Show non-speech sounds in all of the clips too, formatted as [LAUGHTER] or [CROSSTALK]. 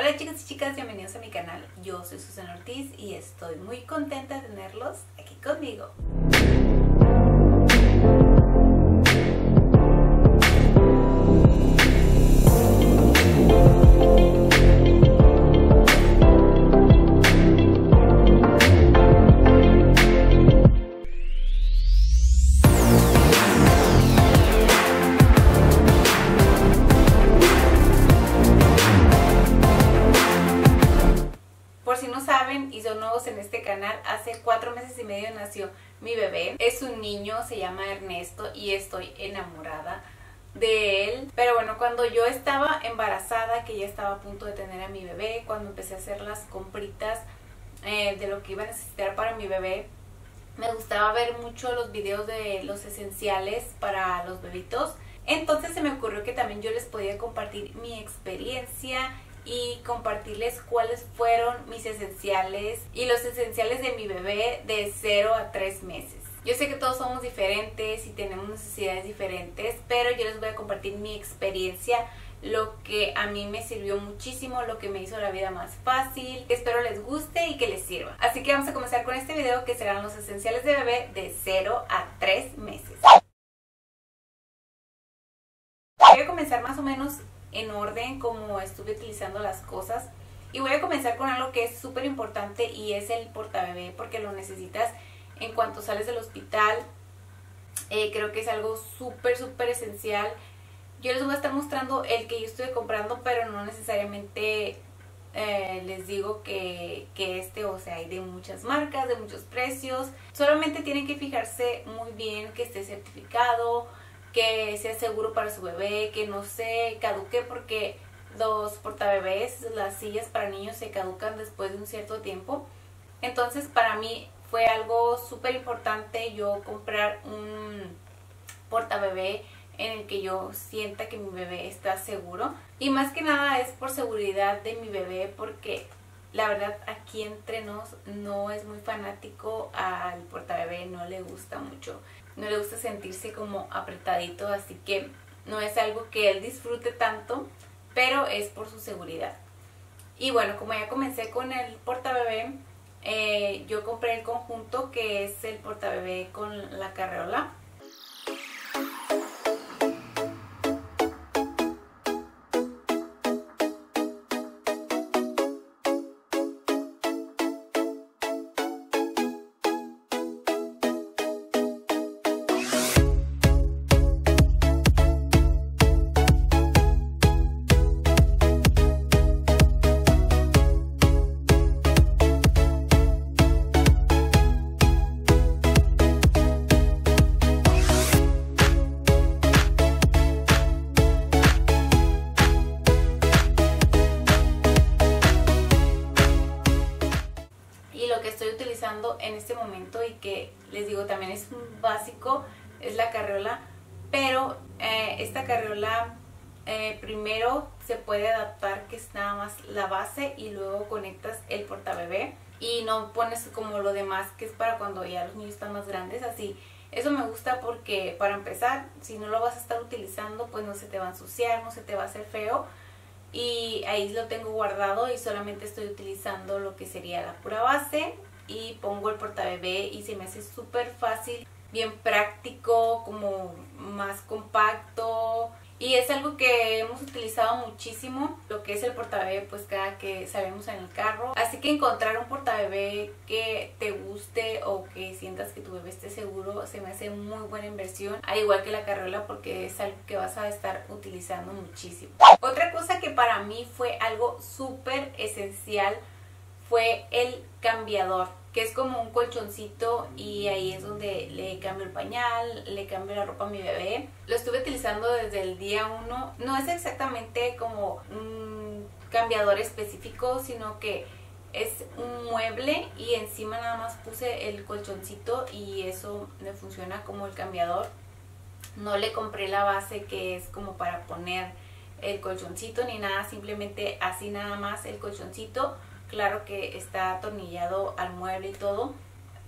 Hola chicos y chicas, bienvenidos a mi canal. Yo soy Susana Ortiz y estoy muy contenta de tenerlos aquí conmigo. Punto de tener a mi bebé, cuando empecé a hacer las compritas eh, de lo que iba a necesitar para mi bebé, me gustaba ver mucho los videos de los esenciales para los bebitos. Entonces se me ocurrió que también yo les podía compartir mi experiencia y compartirles cuáles fueron mis esenciales y los esenciales de mi bebé de 0 a 3 meses. Yo sé que todos somos diferentes y tenemos necesidades diferentes, pero yo les voy a compartir mi experiencia, lo que a mí me sirvió muchísimo, lo que me hizo la vida más fácil. Espero les guste y que les sirva. Así que vamos a comenzar con este video que serán los esenciales de bebé de 0 a 3 meses. Voy a comenzar más o menos en orden como estuve utilizando las cosas. Y voy a comenzar con algo que es súper importante y es el portabebé porque lo necesitas en cuanto sales del hospital. Eh, creo que es algo súper, súper esencial. Yo les voy a estar mostrando el que yo estuve comprando, pero no necesariamente eh, les digo que, que este, o sea, hay de muchas marcas, de muchos precios. Solamente tienen que fijarse muy bien que esté certificado, que sea seguro para su bebé, que no se caduque porque los portabebés, las sillas para niños se caducan después de un cierto tiempo. Entonces para mí fue algo súper importante yo comprar un portabebé en el que yo sienta que mi bebé está seguro. Y más que nada es por seguridad de mi bebé porque la verdad aquí entre nos no es muy fanático al portabebé, no le gusta mucho no le gusta sentirse como apretadito, así que no es algo que él disfrute tanto, pero es por su seguridad. Y bueno, como ya comencé con el portabebé, eh, yo compré el conjunto que es el portabebé con la carreola. Como lo demás que es para cuando ya los niños están más grandes, así. Eso me gusta porque para empezar, si no lo vas a estar utilizando, pues no se te va a ensuciar, no se te va a hacer feo. Y ahí lo tengo guardado y solamente estoy utilizando lo que sería la pura base y pongo el portabebé y se me hace súper fácil, bien práctico, como más compacto y es algo que hemos utilizado muchísimo, lo que es el portabebé, pues cada que salimos en el carro. Así que encontrar un portabebé que te guste o que sientas que tu bebé esté seguro, se me hace muy buena inversión. Al igual que la carriola, porque es algo que vas a estar utilizando muchísimo. Otra cosa que para mí fue algo súper esencial fue el cambiador que es como un colchoncito y ahí es donde le cambio el pañal, le cambio la ropa a mi bebé. Lo estuve utilizando desde el día 1. No es exactamente como un cambiador específico, sino que es un mueble y encima nada más puse el colchoncito y eso me funciona como el cambiador. No le compré la base que es como para poner el colchoncito ni nada, simplemente así nada más el colchoncito claro que está atornillado al mueble y todo.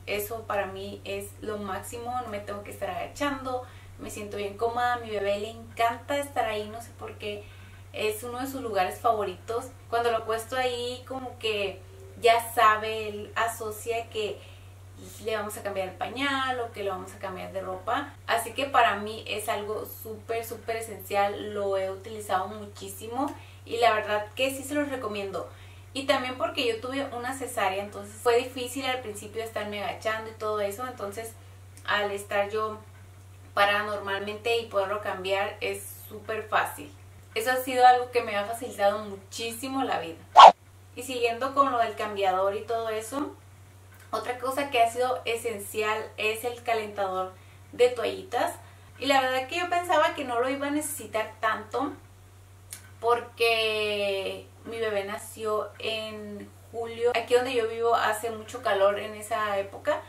Eso para mí es lo máximo, no me tengo que estar agachando, me siento bien cómoda, mi bebé le encanta estar ahí, no sé por qué. es uno de sus lugares favoritos. Cuando lo puesto ahí, como que ya sabe, él asocia que le vamos a cambiar el pañal o que le vamos a cambiar de ropa. Así que para mí es algo súper, súper esencial. Lo he utilizado muchísimo y la verdad que sí se los recomiendo. Y también porque yo tuve una cesárea, entonces fue difícil al principio estarme agachando y todo eso. Entonces al estar yo para normalmente y poderlo cambiar es súper fácil. Eso ha sido algo que me ha facilitado muchísimo la vida. Y siguiendo con lo del cambiador y todo eso, otra cosa que ha sido esencial es el calentador de toallitas. Y la verdad que yo pensaba que no lo iba a necesitar tanto porque mi bebé nació en julio. Aquí donde yo vivo hace mucho calor en esa época.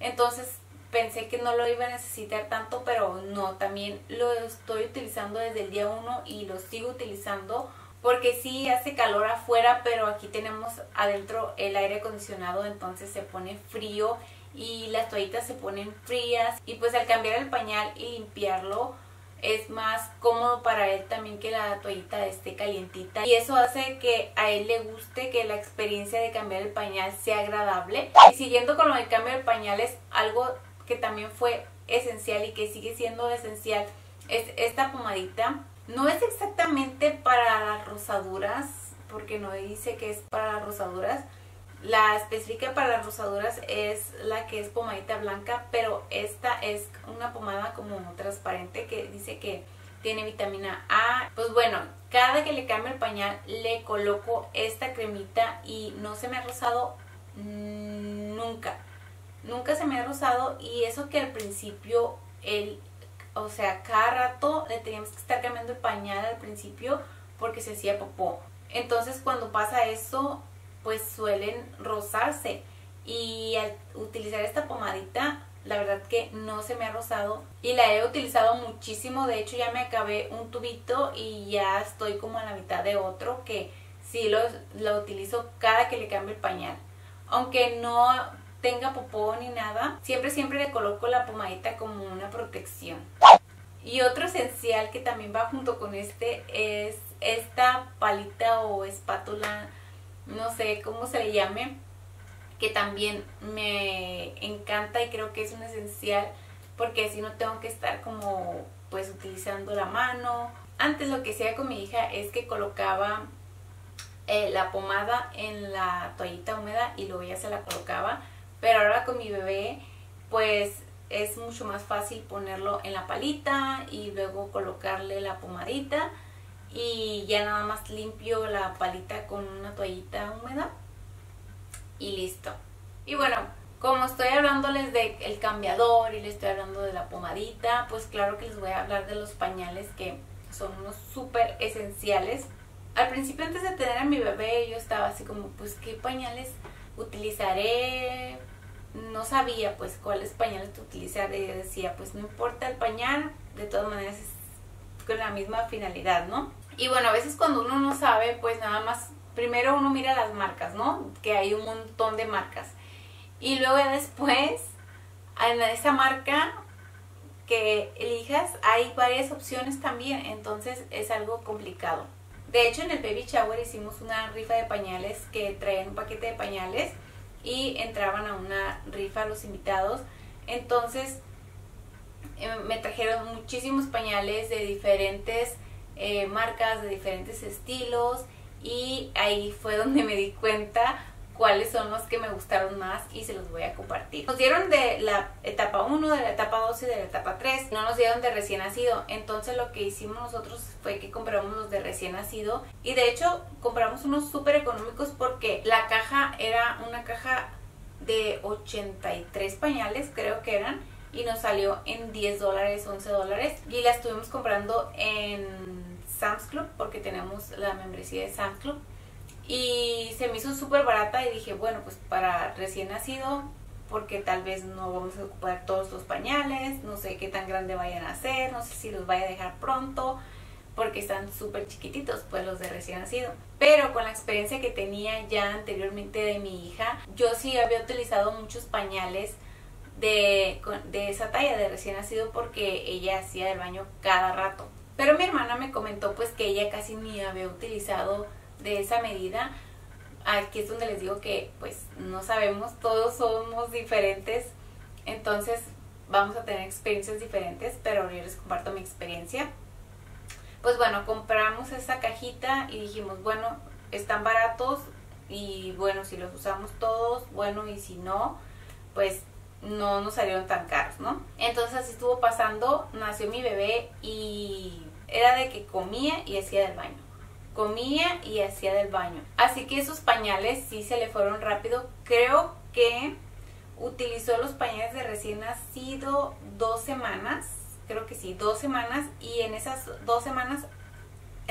Entonces pensé que no lo iba a necesitar tanto, pero no, también lo estoy utilizando desde el día 1 y lo sigo utilizando porque sí hace calor afuera, pero aquí tenemos adentro el aire acondicionado, entonces se pone frío y las toallitas se ponen frías y pues al cambiar el pañal y limpiarlo es más cómodo para él también que la toallita esté calientita y eso hace que a él le guste que la experiencia de cambiar el pañal sea agradable y siguiendo con lo del cambio de pañales algo que también fue esencial y que sigue siendo esencial es esta pomadita no es exactamente para las rosaduras, porque no dice que es para las rosaduras. La específica para las rosaduras es la que es pomadita blanca, pero esta es una pomada como transparente que dice que tiene vitamina A. Pues bueno, cada que le cambio el pañal le coloco esta cremita y no se me ha rosado nunca. Nunca se me ha rosado y eso que al principio el o sea, cada rato le teníamos que estar cambiando el pañal al principio porque se hacía popó. Entonces cuando pasa eso, pues suelen rozarse. Y al utilizar esta pomadita, la verdad que no se me ha rozado. Y la he utilizado muchísimo. De hecho, ya me acabé un tubito y ya estoy como a la mitad de otro que sí lo, lo utilizo cada que le cambio el pañal. Aunque no tenga popó ni nada, siempre siempre le coloco la pomadita como una protección. Y otro esencial que también va junto con este es esta palita o espátula, no sé cómo se le llame, que también me encanta y creo que es un esencial porque así no tengo que estar como pues utilizando la mano. Antes lo que hacía con mi hija es que colocaba eh, la pomada en la toallita húmeda y luego ya se la colocaba pero ahora con mi bebé, pues es mucho más fácil ponerlo en la palita y luego colocarle la pomadita y ya nada más limpio la palita con una toallita húmeda y listo. Y bueno, como estoy hablándoles del el cambiador y les estoy hablando de la pomadita, pues claro que les voy a hablar de los pañales que son unos súper esenciales. Al principio antes de tener a mi bebé yo estaba así como, pues qué pañales utilizaré, no sabía pues cuáles pañales utilizar y decía pues no importa el pañal, de todas maneras es con la misma finalidad, ¿no? Y bueno, a veces cuando uno no sabe pues nada más, primero uno mira las marcas, ¿no? Que hay un montón de marcas. Y luego después, en esa marca que elijas hay varias opciones también, entonces es algo complicado. De hecho, en el Baby Shower hicimos una rifa de pañales que traían un paquete de pañales y entraban a una rifa los invitados. Entonces, eh, me trajeron muchísimos pañales de diferentes eh, marcas, de diferentes estilos y ahí fue donde me di cuenta cuáles son los que me gustaron más y se los voy a compartir. Nos dieron de la etapa 1, de la etapa 2 y de la etapa 3. No nos dieron de recién nacido. Entonces lo que hicimos nosotros fue que compramos los de recién nacido. Y de hecho compramos unos súper económicos porque la caja era una caja de 83 pañales, creo que eran. Y nos salió en 10 dólares, 11 dólares. Y la estuvimos comprando en Sam's Club porque tenemos la membresía de Sam's Club y se me hizo súper barata y dije, bueno, pues para recién nacido, porque tal vez no vamos a ocupar todos los pañales, no sé qué tan grande vayan a ser, no sé si los vaya a dejar pronto, porque están súper chiquititos, pues los de recién nacido. Pero con la experiencia que tenía ya anteriormente de mi hija, yo sí había utilizado muchos pañales de, de esa talla de recién nacido porque ella hacía el baño cada rato. Pero mi hermana me comentó pues que ella casi ni había utilizado de esa medida. Aquí es donde les digo que pues no sabemos, todos somos diferentes, entonces vamos a tener experiencias diferentes, pero yo les comparto mi experiencia. Pues bueno, compramos esa cajita y dijimos, bueno, están baratos y bueno, si los usamos todos, bueno, y si no, pues no nos salieron tan caros, ¿no? Entonces así estuvo pasando, nació mi bebé y era de que comía y hacía del baño. Comía y hacía del baño. Así que esos pañales sí se le fueron rápido. Creo que utilizó los pañales de recién nacido dos semanas. Creo que sí, dos semanas. Y en esas dos semanas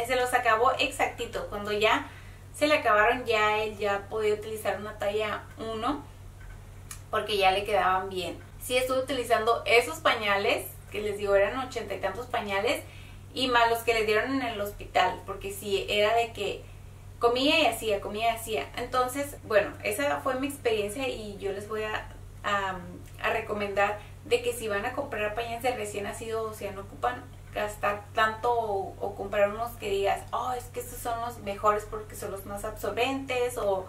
se los acabó exactito. Cuando ya se le acabaron, ya él ya podía utilizar una talla 1 porque ya le quedaban bien. Sí estuve utilizando esos pañales, que les digo eran ochenta y tantos pañales, y más los que le dieron en el hospital, porque sí, era de que comía y hacía, comía y hacía. Entonces, bueno, esa fue mi experiencia y yo les voy a, a, recomendar de que si van a comprar pañales de recién nacido, o sea, no ocupan gastar tanto o, comprar unos que digas, oh, es que estos son los mejores porque son los más absorbentes o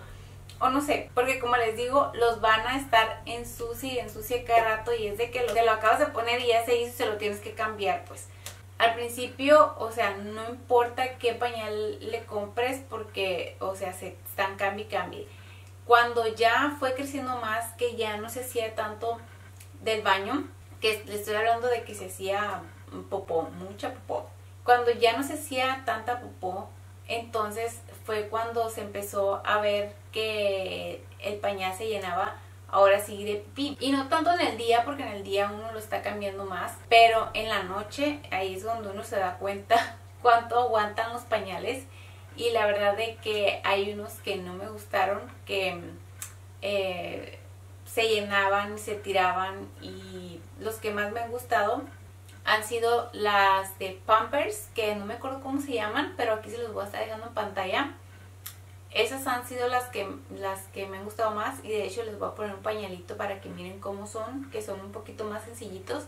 o no sé, porque como les digo, los van a estar en sucia y en sucia cada rato y es de que lo, te lo acabas de poner y ya se hizo se lo tienes que cambiar, pues. Al principio, o sea, no importa qué pañal le compres porque, o sea, se están cambie y cambie. Cuando ya fue creciendo más, que ya no se hacía tanto del baño, que le estoy hablando de que se hacía popó, mucha popó. Cuando ya no se hacía tanta popó, entonces fue cuando se empezó a ver que el pañal se llenaba ahora sí de pipí. Y no tanto en el día, porque en el día uno lo está cambiando más, pero en la noche ahí es donde uno se da cuenta [LAUGHS] cuánto aguantan los pañales. Y la verdad de que hay unos que no me gustaron, que eh, se llenaban, se tiraban y los que más me han gustado han sido las de Pampers, que no me acuerdo cómo se llaman, pero aquí se los voy a estar dejando en pantalla. Esas han sido las que, las que me han gustado más y de hecho les voy a poner un pañalito para que miren cómo son, que son un poquito más sencillitos.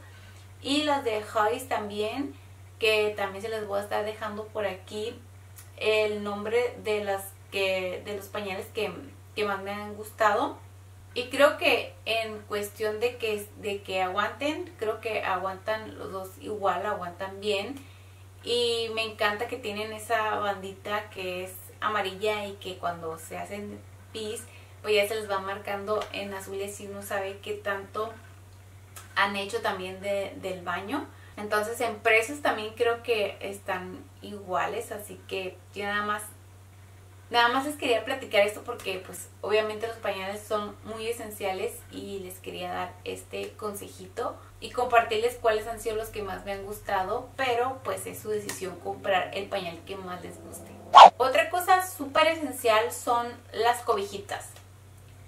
Y las de Huggies también, que también se les voy a estar dejando por aquí el nombre de las que de los pañales que, que más me han gustado. Y creo que en cuestión de que, de que aguanten, creo que aguantan los dos igual, aguantan bien. Y me encanta que tienen esa bandita que es amarilla y que cuando se hacen pis, pues ya se les va marcando en azules y uno sabe qué tanto han hecho también de, del baño. Entonces en precios también creo que están iguales, así que yo nada más Nada más les quería platicar esto porque pues obviamente los pañales son muy esenciales y les quería dar este consejito y compartirles cuáles han sido los que más me han gustado, pero pues es su decisión comprar el pañal que más les guste. Otra cosa súper esencial son las cobijitas.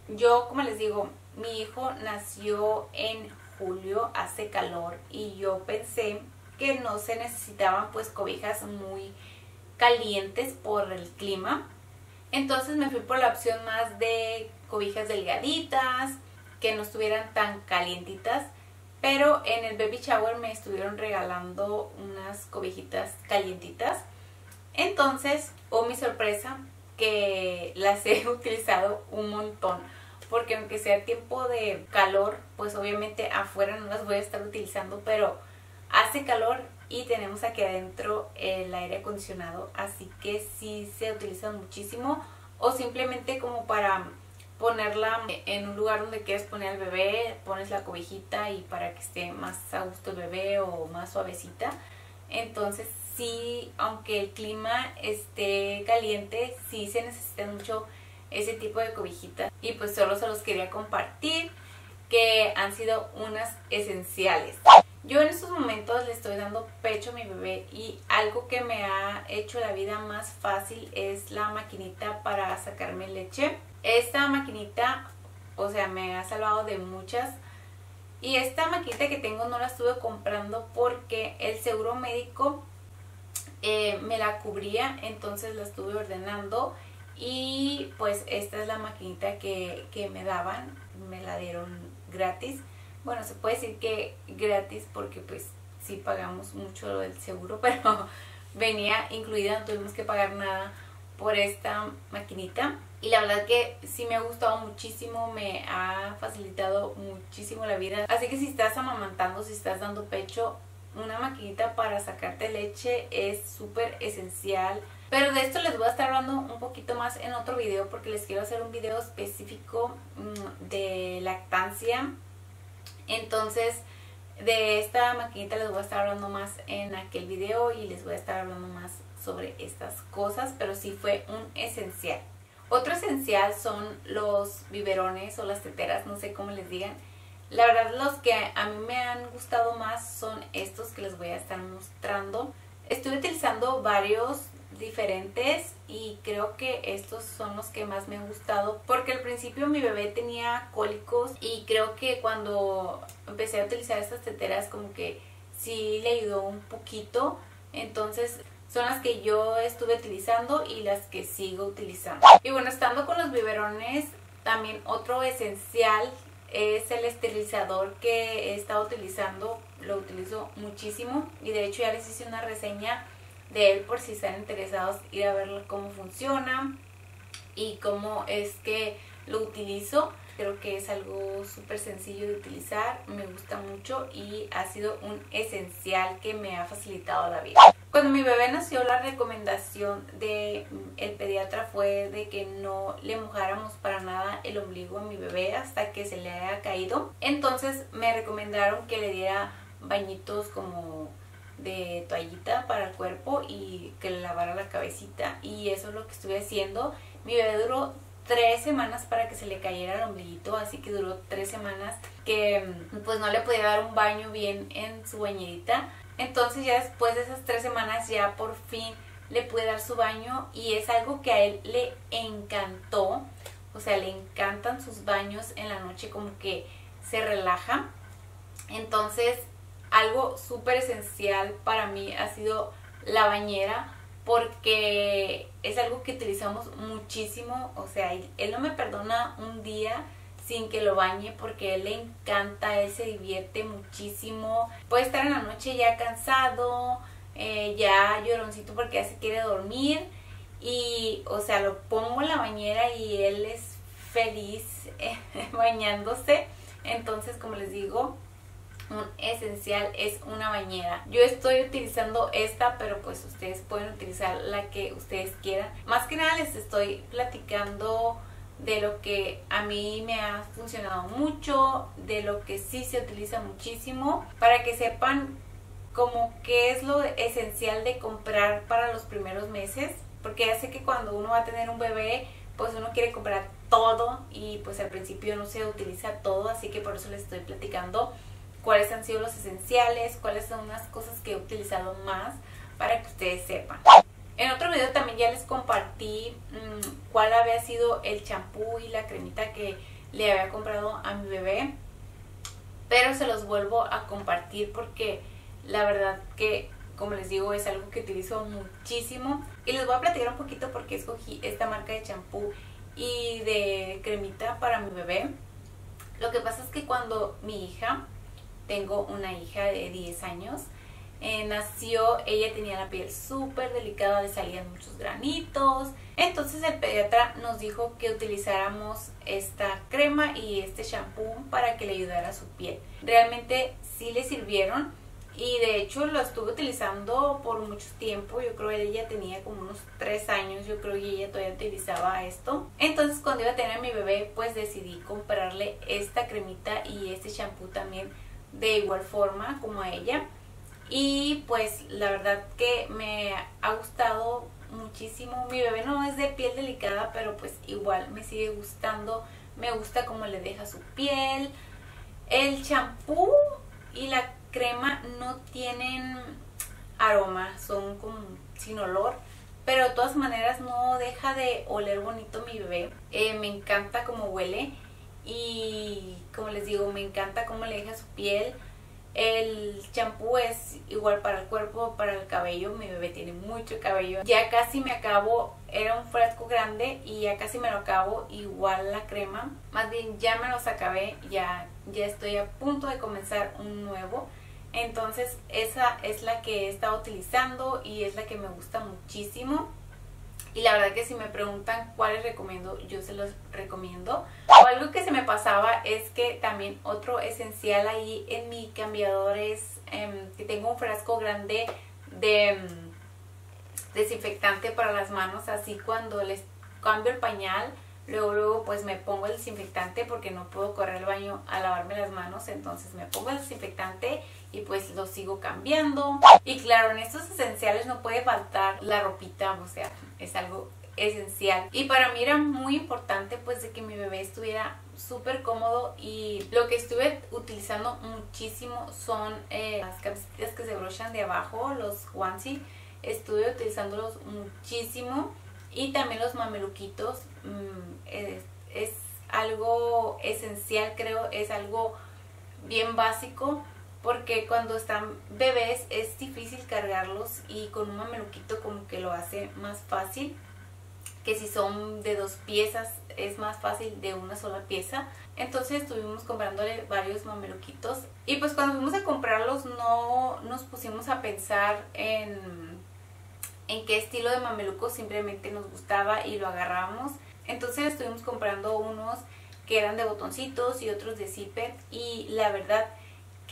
Yo, como les digo, mi hijo nació en julio, hace calor y yo pensé que no se necesitaban pues cobijas muy calientes por el clima entonces me fui por la opción más de cobijas delgaditas, que no estuvieran tan calientitas. Pero en el baby shower me estuvieron regalando unas cobijitas calientitas. Entonces, oh mi sorpresa, que las he [LAUGHS] utilizado un montón. Porque aunque sea tiempo de calor, pues obviamente afuera no las voy a estar utilizando, pero hace calor y tenemos aquí adentro el aire acondicionado, así que sí se utilizan muchísimo o simplemente como para ponerla en un lugar donde quieres poner al bebé, pones la cobijita y para que esté más a gusto el bebé o más suavecita. Entonces sí, aunque el clima esté caliente, sí se necesita mucho ese tipo de cobijitas. Y pues solo se los quería compartir que han sido unas esenciales. Yo en estos momentos le estoy dando pecho a mi bebé y algo que me ha hecho la vida más fácil es la maquinita para sacarme leche. Esta maquinita, o sea, me ha salvado de muchas. Y esta maquinita que tengo no la estuve comprando porque el seguro médico eh, me la cubría, entonces la estuve ordenando. Y pues esta es la maquinita que, que me daban, me la dieron gratis bueno, se puede decir que gratis porque pues sí pagamos mucho del seguro, [LAUGHS] pero venía incluida, no tuvimos que pagar nada por esta maquinita. Y la verdad que sí me ha gustado muchísimo, me ha facilitado muchísimo la vida. Así que si estás amamantando, si estás dando pecho, una maquinita para sacarte leche es súper esencial. Pero de esto les voy a estar hablando un poquito más en otro video porque les quiero hacer un video específico mm, de lactancia. Entonces, de esta maquinita les voy a estar hablando más en aquel video y les voy a estar hablando más sobre estas cosas, pero sí fue un esencial. Otro esencial son los biberones o las teteras, no sé cómo les digan. La verdad los que a mí me han gustado más son estos que les voy a estar mostrando. Estuve utilizando varios diferentes y creo que estos son los que más me han gustado porque al principio mi bebé tenía cólicos y creo que cuando empecé a utilizar estas teteras como que sí le ayudó un poquito entonces son las que yo estuve utilizando y las que sigo utilizando y bueno estando con los biberones también otro esencial es el esterilizador que he estado utilizando, lo utilizo muchísimo y de hecho ya les hice una reseña de él por si están interesados ir a ver cómo funciona y cómo es que lo utilizo. Creo que es algo súper sencillo de utilizar, me gusta mucho y ha sido un esencial que me ha facilitado la vida. Cuando mi bebé nació la recomendación del el pediatra fue de que no le mojáramos para nada el ombligo a mi bebé hasta que se le haya caído. Entonces me recomendaron que le diera bañitos como de toallita para el cuerpo y que le lavara la cabecita y eso es lo que estuve haciendo. Mi bebé duró tres semanas para que se le cayera el ombliguito, así que duró tres semanas que pues no le podía dar un baño bien en su bañerita. Entonces ya después de esas tres semanas ya por fin le pude dar su baño y es algo que a él le encantó. O sea, le encantan sus baños en la noche como que se relaja. Entonces algo súper esencial para mí ha sido la bañera porque es algo que utilizamos muchísimo, o sea, él no me perdona un día sin que lo bañe porque él le encanta, él se divierte muchísimo, puede estar en la noche ya cansado, eh, ya lloroncito porque ya se quiere dormir y, o sea, lo pongo en la bañera y él es feliz [LAUGHS] bañándose, entonces como les digo, un esencial es una bañera. Yo estoy utilizando esta, pero pues ustedes pueden utilizar la que ustedes quieran. Más que nada les estoy platicando de lo que a mí me ha funcionado mucho, de lo que sí se utiliza muchísimo, para que sepan como qué es lo esencial de comprar para los primeros meses, porque ya sé que cuando uno va a tener un bebé, pues uno quiere comprar todo y pues al principio no se utiliza todo, así que por eso les estoy platicando cuáles han sido los esenciales, cuáles son unas cosas que he utilizado más para que ustedes sepan. En otro video también ya les compartí mm, cuál había sido el champú y la cremita que le había comprado a mi bebé. Pero se los vuelvo a compartir porque la verdad que, como les digo, es algo que utilizo muchísimo. Y les voy a platicar un poquito porque escogí esta marca de champú y de cremita para mi bebé. Lo que pasa es que cuando mi hija tengo una hija de 10 años. Eh, nació, ella tenía la piel súper delicada, le salían muchos granitos. Entonces el pediatra nos dijo que utilizáramos esta crema y este shampoo para que le ayudara su piel. Realmente sí le sirvieron y de hecho lo estuve utilizando por mucho tiempo. Yo creo que ella tenía como unos 3 años, yo creo que ella todavía utilizaba esto. Entonces cuando iba a tener a mi bebé pues decidí comprarle esta cremita y este shampoo también de igual forma como a ella. Y pues la verdad que me ha gustado muchísimo. Mi bebé no es de piel delicada, pero pues igual me sigue gustando. Me gusta cómo le deja su piel. El champú y la crema no tienen aroma, son como sin olor. Pero de todas maneras no deja de oler bonito mi bebé. Eh, me encanta cómo huele y como les digo, me encanta cómo le deja su piel. El champú es igual para el cuerpo, para el cabello. Mi bebé tiene mucho cabello. Ya casi me acabo, era un frasco grande y ya casi me lo acabo. Igual la crema. Más bien ya me los acabé, ya, ya estoy a punto de comenzar un nuevo. Entonces esa es la que he estado utilizando y es la que me gusta muchísimo. Y la verdad que si me preguntan cuáles recomiendo, yo se los recomiendo. O algo que se me pasaba es que también otro esencial ahí en mi cambiador es em, que tengo un frasco grande de em, desinfectante para las manos. Así cuando les cambio el pañal, luego luego pues me pongo el desinfectante porque no puedo correr al baño a lavarme las manos. Entonces me pongo el desinfectante y pues lo sigo cambiando. Y claro, en estos esenciales no puede faltar la ropita, o sea, es algo esencial. Y para mí era muy importante pues de que mi bebé estuviera súper cómodo y lo que estuve utilizando muchísimo son eh, las camisetas que se brochan de abajo, los onesie. Estuve utilizándolos muchísimo y también los mameluquitos. Mm, es, es algo esencial, creo, es algo bien básico porque cuando están bebés es difícil cargarlos y con un mameluquito como que lo hace más fácil que si son de dos piezas es más fácil de una sola pieza. Entonces estuvimos comprándole varios mameluquitos y pues cuando fuimos a comprarlos no nos pusimos a pensar en en qué estilo de mameluco simplemente nos gustaba y lo agarramos. Entonces estuvimos comprando unos que eran de botoncitos y otros de zipper y la verdad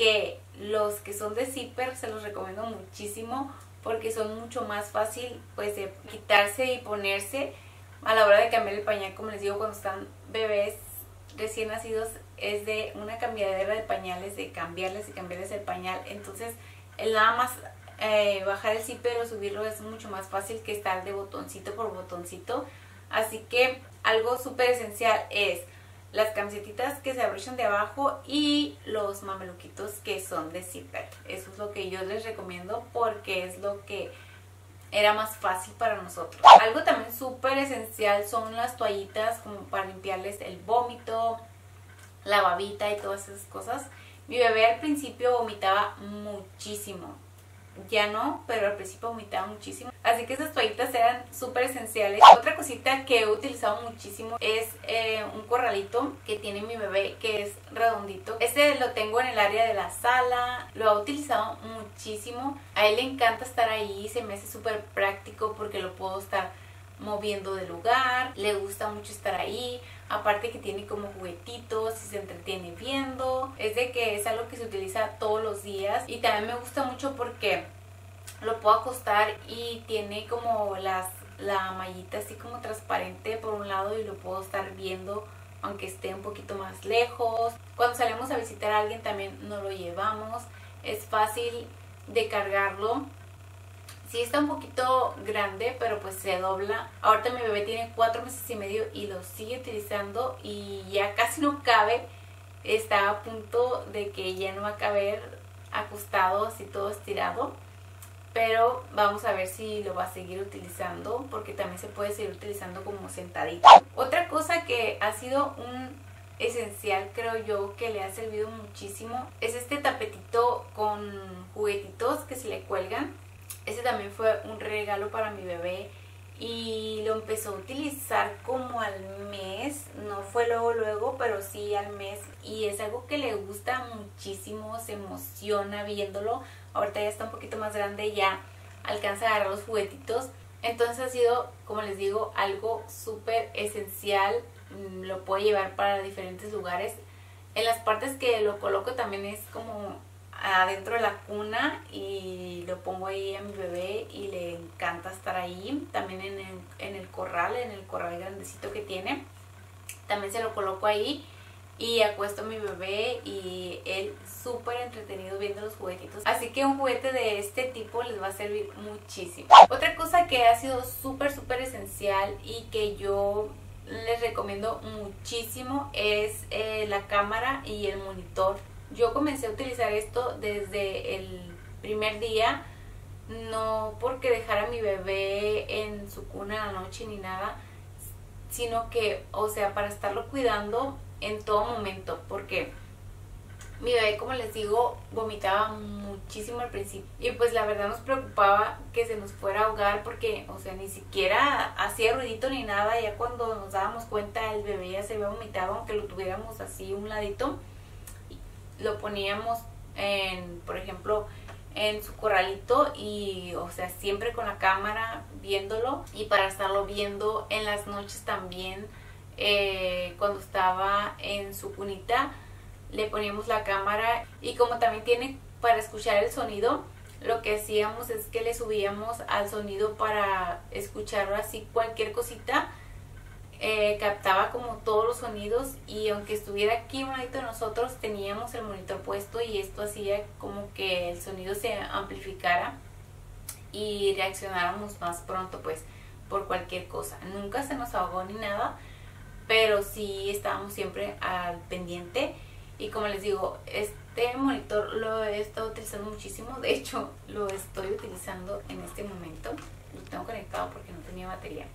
que los que son de zipper se los recomiendo muchísimo porque son mucho más fácil pues de quitarse y ponerse a la hora de cambiar el pañal. Como les digo cuando están bebés recién nacidos es de una cambiadera de pañales de cambiarles y cambiarles el pañal. Entonces el nada más eh, bajar el zipper o subirlo es mucho más fácil que estar de botoncito por botoncito. Así que algo súper esencial es las camisetitas que se abrochan de abajo y los mameluquitos que son de zipper. Eso es lo que yo les recomiendo porque es lo que era más fácil para nosotros. Algo también súper esencial son las toallitas como para limpiarles el vómito, la babita y todas esas cosas. Mi bebé al principio vomitaba muchísimo ya no, pero al principio vomitaba muchísimo. Así que esas toallitas eran súper esenciales. Otra cosita que he utilizado muchísimo es eh, un corralito que tiene mi bebé que es redondito. Este lo tengo en el área de la sala, lo ha utilizado muchísimo. A él le encanta estar ahí, se me hace súper práctico porque lo puedo estar moviendo de lugar, le gusta mucho estar ahí, aparte que tiene como juguetitos y se entretiene viendo, es de que es algo que se utiliza todos los días y también me gusta mucho porque lo puedo acostar y tiene como las la mallita así como transparente por un lado y lo puedo estar viendo aunque esté un poquito más lejos. Cuando salimos a visitar a alguien también no lo llevamos. Es fácil de cargarlo sí está un poquito grande, pero pues se dobla. Ahorita mi bebé tiene cuatro meses y medio y lo sigue utilizando y ya casi no cabe. Está a punto de que ya no va a caber acostado, así todo estirado. Pero vamos a ver si lo va a seguir utilizando porque también se puede seguir utilizando como sentadito. Otra cosa que ha sido un esencial creo yo que le ha servido muchísimo es este tapetito con juguetitos que se le cuelgan ese también fue un regalo para mi bebé y lo empezó a utilizar como al mes, no fue luego luego, pero sí al mes y es algo que le gusta muchísimo, se emociona viéndolo, ahorita ya está un poquito más grande, ya alcanza a agarrar los juguetitos, entonces ha sido, como les digo, algo súper esencial, mm, lo puedo llevar para diferentes lugares, en las partes que lo coloco también es como adentro de la cuna y lo pongo ahí a mi bebé y le encanta estar ahí. También en el, en el corral, en el corral grandecito que tiene. También se lo coloco ahí y acuesto a mi bebé y él súper entretenido viendo los juguetitos. Así que un juguete de este tipo les va a servir muchísimo. Otra cosa que ha sido súper, súper esencial y que yo les recomiendo muchísimo es eh, la cámara y el monitor yo comencé a utilizar esto desde el primer día, no porque dejara a mi bebé en su cuna en la noche ni nada, sino que, o sea, para estarlo cuidando en todo momento, porque mi bebé, como les digo, vomitaba muchísimo al principio. Y pues la verdad nos preocupaba que se nos fuera a ahogar porque, o sea, ni siquiera hacía ruidito ni nada. Ya cuando nos dábamos cuenta el bebé ya se había vomitado, aunque lo tuviéramos así un ladito lo poníamos en, por ejemplo, en su corralito y, o sea, siempre con la cámara viéndolo y para estarlo viendo en las noches también eh, cuando estaba en su cunita le poníamos la cámara y como también tiene para escuchar el sonido lo que hacíamos es que le subíamos al sonido para escuchar así cualquier cosita eh, captaba como todos los sonidos y aunque estuviera aquí un ladito de nosotros teníamos el monitor puesto y esto hacía como que el sonido se amplificara y reaccionáramos más pronto pues por cualquier cosa. Nunca se nos ahogó ni nada, pero sí estábamos siempre al pendiente y como les digo, este monitor lo he estado utilizando muchísimo, de hecho lo estoy utilizando en este momento, lo tengo conectado porque no tenía batería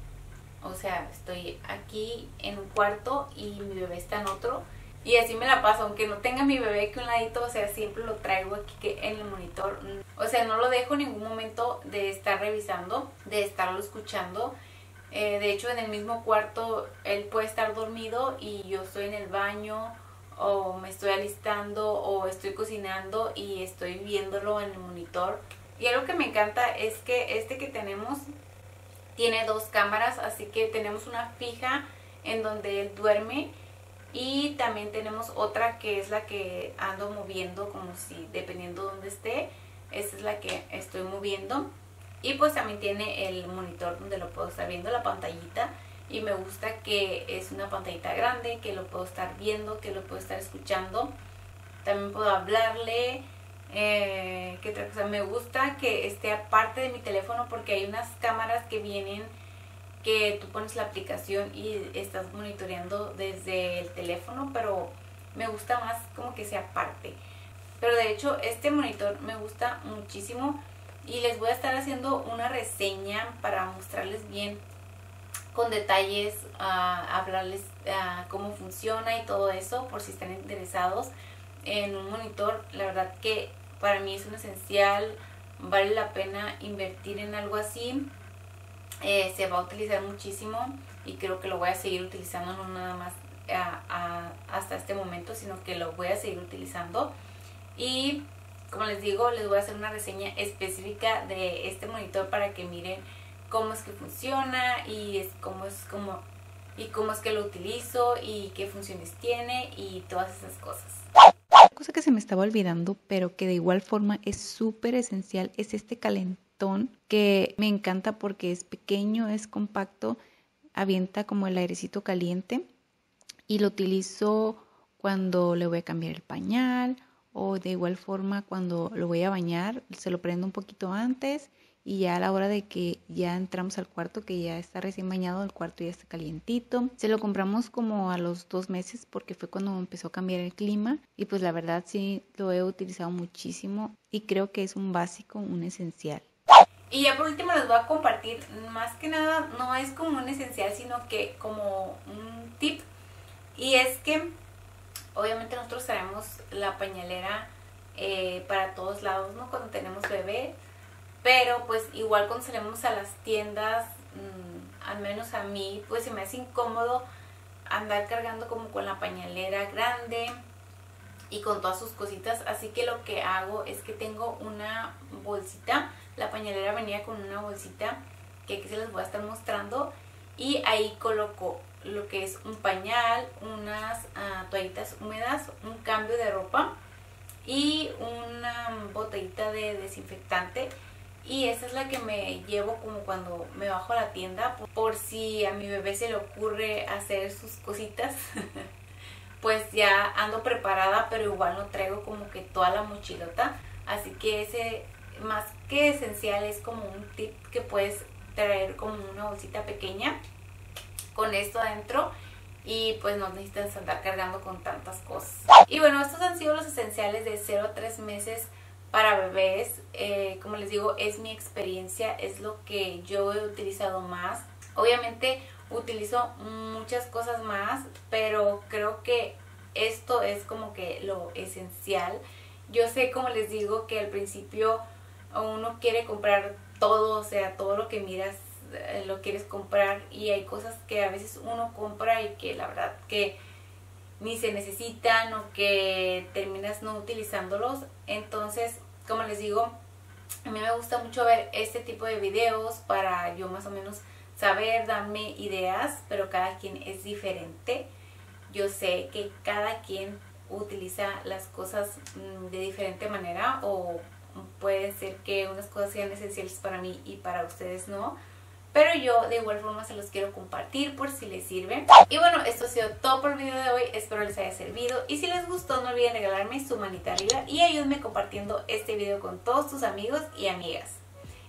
o sea, estoy aquí en un cuarto y mi bebé está en otro. Y así me la paso, aunque no tenga mi bebé que un ladito, o sea, siempre lo traigo aquí en el monitor. O sea, no lo dejo en ningún momento de estar revisando, de estarlo escuchando. Eh, de hecho, en el mismo cuarto él puede estar dormido y yo estoy en el baño o me estoy alistando o estoy cocinando y estoy viéndolo en el monitor. Y algo que me encanta es que este que tenemos tiene dos cámaras, así que tenemos una fija en donde él duerme y también tenemos otra que es la que ando moviendo como si dependiendo dónde esté, esta es la que estoy moviendo y pues también tiene el monitor donde lo puedo estar viendo la pantallita y me gusta que es una pantallita grande, que lo puedo estar viendo, que lo puedo estar escuchando. También puedo hablarle, eh, ¿Qué otra cosa? Me gusta que esté aparte de mi teléfono porque hay unas cámaras que vienen que tú pones la aplicación y estás monitoreando desde el teléfono, pero me gusta más como que sea aparte. Pero de hecho este monitor me gusta muchísimo y les voy a estar haciendo una reseña para mostrarles bien con detalles, hablarles cómo funciona y todo eso por si están interesados en un monitor, la verdad que para mí es un esencial, vale la pena invertir en algo así, eh, se va a utilizar muchísimo y creo que lo voy a seguir utilizando no nada más hasta este momento, sino que lo voy a seguir utilizando. Y como les digo, les voy a hacer una reseña específica de este monitor para que miren cómo es que funciona y es cómo es como y cómo es que lo utilizo y qué funciones tiene y todas esas cosas cosa que se me estaba olvidando, pero que de igual forma es súper esencial, es este calentón que me encanta porque es pequeño, es compacto, avienta como el airecito caliente y lo utilizo cuando le voy a cambiar el pañal o de igual forma cuando lo voy a bañar, se lo prendo un poquito antes y ya a la hora de que ya entramos al cuarto, que ya está recién bañado, el cuarto ya está calientito. Se lo compramos como a los dos meses porque fue cuando empezó a cambiar el clima y pues la verdad sí lo he utilizado muchísimo y creo que es un básico, un esencial. Y ya por último les voy a compartir, más que nada no es como un esencial, sino que como un tip. Y es que obviamente nosotros traemos la pañalera eh, para todos lados, ¿no? Cuando tenemos bebé, pero pues igual cuando salimos a las tiendas, mm, al menos a mí, pues se me hace incómodo andar cargando como con la pañalera grande y con todas sus cositas. Así que lo que hago es que tengo una bolsita. La pañalera venía con una bolsita que aquí se les voy a estar mostrando. Y ahí coloco lo que es un pañal, unas uh, toallitas húmedas, un cambio de ropa y una botellita de desinfectante y esa es la que me llevo como cuando me bajo a la tienda por si a mi bebé se le ocurre hacer sus cositas [LAUGHS] pues ya ando preparada pero igual no traigo como que toda la mochilota. Así que ese más que esencial es como un tip que puedes traer como una bolsita pequeña con esto adentro y pues no necesitas andar cargando con tantas cosas. Y bueno estos han sido los esenciales de 0 a 3 meses para bebés. Eh, como les digo, es mi experiencia, es lo que yo he utilizado más. Obviamente utilizo muchas cosas más, pero creo que esto es como que lo esencial. Yo sé, como les digo, que al principio uno quiere comprar todo, o sea, todo lo que miras eh, lo quieres comprar y hay cosas que a veces uno compra y que la verdad que ni se necesitan o que terminas no utilizándolos. Entonces, como les digo, a mí me gusta mucho ver este tipo de videos para yo más o menos saber, darme ideas, pero cada quien es diferente. Yo sé que cada quien utiliza las cosas mm, de diferente manera o puede ser que unas cosas sean esenciales para mí y para ustedes no. Pero yo de igual forma se los quiero compartir por si les sirve. Y bueno, esto ha sido todo por el video de hoy. Espero les haya servido. Y si les gustó, no olviden regalarme su manita arriba y ayúdenme compartiendo este video con todos tus amigos y amigas.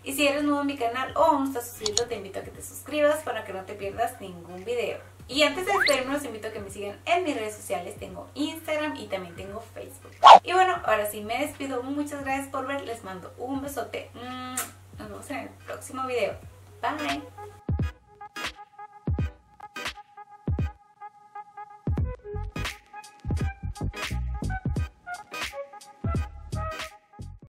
Y si eres nuevo en mi canal o aún no estás suscrito, te invito a que te suscribas para que no te pierdas ningún video. Y antes de despedirme, los invito a que me sigan en mis redes sociales. Tengo Instagram y también tengo Facebook. Y bueno, ahora sí me despido. Muchas gracias por ver. Les mando un besote. Nos vemos en el próximo video. Bye.